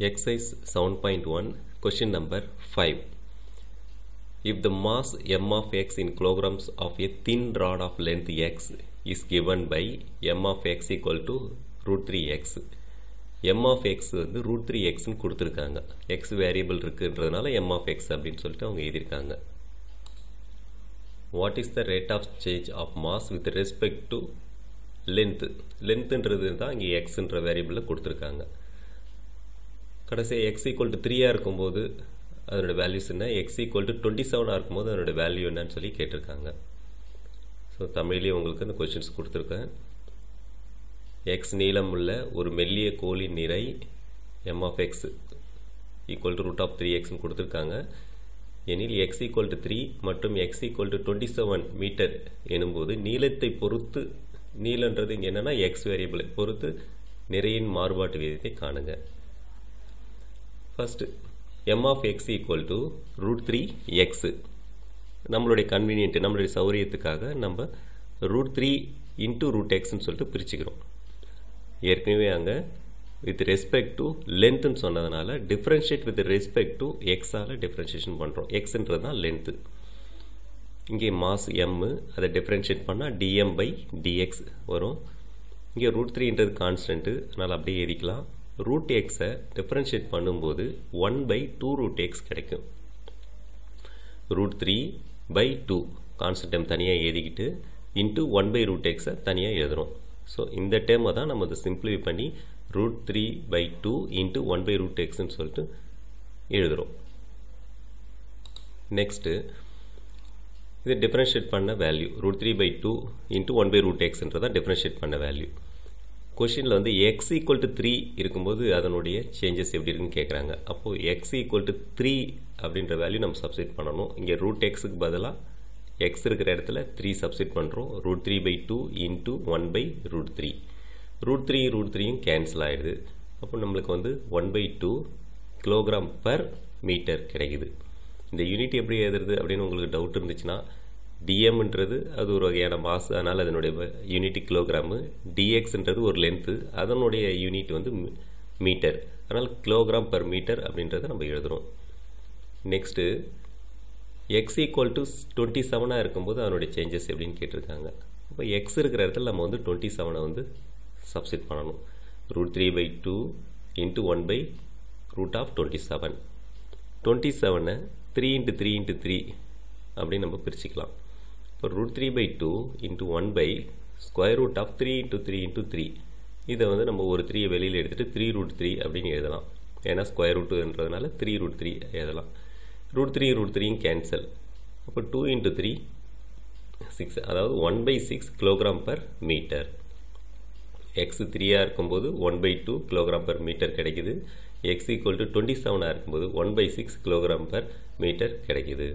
Exercise 7.1 question number 5 If the mass m of x in kilograms of a thin rod of length x is given by m of x equal to root 3x m of x வந்து root three எக்ஸ்ன்னு கொடுத்துருக்காங்க X variable இருக்குன்றதுனால m of x அப்படின்னு சொல்லிட்டு அவங்க எழுதியிருக்காங்க what is the rate of change of mass with respect to length லென்த்துன்றது தான் இங்கே எக்ஸுன்ற வேரியபிளில் கொடுத்துருக்காங்க கடைசி எக்ஸ் ஈக்குவல் டு த்ரீயாக இருக்கும்போது அதனோட வேல்யூஸ் என்ன? எக்ஸ் ஈக்குவல் டு டுவெண்ட்டி செவனாக இருக்கும்போது அதனோட வேல்யூ என்னன்னு சொல்லி கேட்டிருக்காங்க. ஸோ தமிழ்லேயே உங்களுக்கு அந்த கொஷின்ஸ் கொடுத்துருக்கேன். எக்ஸ் நீளம் உள்ள ஒரு மெல்லிய கோழி நிறை M of X equal to root of three எக்ஸ்னு கொடுத்துருக்காங்க. எனில் எக்ஸ் ஈக்குவல் டு த்ரீ மற்றும் X equal to twenty seven metre எனும்போது நீளத்தை பொறுத்து நீளன்றது இங்கே என்னென்னா எக்ஸ் வேரியபிளை பொறுத்து நிறையின் மாறுபாட்டு விகிதத்தை காணுங்கள் first M of X equal to root three X நம்மளுடைய கன்வீனியன்ட்டு நம்மளுடைய சௌரியத்துக்காக நம்ம ரூட் த்ரீ இன்ட்டு ரூட் எக்ஸ்ன்னு சொல்லிட்டு பிரிச்சுக்கிறோம். ஏற்கனவே அங்கே வித் ரெஸ்பெக்ட் டு லென்த்துன்னு சொன்னதுனால டிஃப்ரென்ஷியேட் வித் ரெஸ்பெக்ட் டு எக்ஸால் டிஃப்ரென்ஷியேஷன் பண்ணுறோம் எக்ஸுன்றது தான் லென்த்து இங்கே மாஸ் எம்மு அதை டிஃப்ரென்ஷியேட் பண்ணால் டிஎம் பை டிஎக்ஸ் வரும். இங்கே ரூட் த்ரீன்றது கான்ஸ்டன்ட்டு அதனால் அப்படியே எழுதிக்கலாம் ரூட் எக்ஸை டிஃப்ரென்ஷியேட் பண்ணும்போது one by two root X கிடைக்கும். Root three by two constant தனியாக எழுதிக்கிட்டு இன்ட்டு ஒன் பை ரூட் எக்ஸை தனியாக எழுதுகிறோம் ஸோ இந்த டேர்மை தான் நம்ம அதை சிம்பிளிஃபை பண்ணி root three by two into one by root எக்ஸ்ன்னு சொல்லிட்டு எழுதுகிறோம் நெக்ஸ்ட்டு இது டிஃப்ரென்ஷியேட் பண்ண value root three by two into one by root எக்ஸ்ன்றதான் differentiate பண்ண வேல்யூ கொஷினில் வந்து எக்ஸ் ஈக்குவல் டு த்ரீ இருக்கும்போது அதனுடைய சேஞ்சஸ் எப்படி இருக்குன்னு கேட்குறாங்க அப்போது எக்ஸ் ஈக்குவல் டு த்ரீ அப்படின்ற வேல்யூ நம்ம சப்ஸ்டிட் பண்ணணும். இங்கே ரூட் எக்ஸுக்கு பதிலாக எக்ஸ் இருக்கிற இடத்துல த்ரீ சப்ஸ்டிட் பண்ணுறோம் root three by two into one by root three root three root த்ரீயும் கேன்சல் ஆகிடுது அப்போ நம்மளுக்கு வந்து one by two kilogram per metre கிடைக்குது. இந்த யூனிட் எப்படி எழுதுறது அப்படின்னு உங்களுக்கு டவுட் இருந்துச்சுன்னா டிஎம்ன்றது அது ஒரு வகையான மாஸ் அதனால் அதனுடைய யூனிட் கிலோகிராமு டிஎக்ஸ்ன்றது ஒரு லென்த்து அதனுடைய யூனிட் வந்து மீட்டர் அதனால் கிலோகிராம் பர் மீட்டர் அப்படின்றத நம்ம எழுதுகிறோம் next X equal to twenty செவனாக இருக்கும்போது அதனுடைய சேஞ்சஸ் எப்படின்னு கேட்டிருக்காங்க. இப்போ எக்ஸ் இருக்கிற இடத்துல நம்ம வந்து டுவெண்ட்டி செவனை வந்து சப்ஸ்டிட் பண்ணணும். Root three by two into one by root of twenty seven twenty செவனை three into three into three அப்படின்னு நம்ம பிரிச்சுக்கலாம். இப்போ root three by two into one by square root of three into three into three இதை வந்து நம்ம ஒரு த்ரீயை வெளியில் எடுத்துகிட்டு த்ரீ ரூட் த்ரீ அப்படின்னு எழுதலாம். ஏன்னா ஸ்கொயர் ரூட்டுன்றதுனால த்ரீ ரூட் த்ரீ எழுதலாம். ரூட் த்ரீ ரூட் த்ரீயும் கேன்சல் அப்போ டூ இன்ட்டு த்ரீ சிக்ஸ் அதாவது one by six kilogram per metre X த்ரீயாக இருக்கும்போது one by two kilogram per metre கிடைக்குது. எக்ஸ் ஈக்குவல் டு டுவெண்ட்டி செவனாக இருக்கும்போது one by six kilogram per metre கிடைக்குது.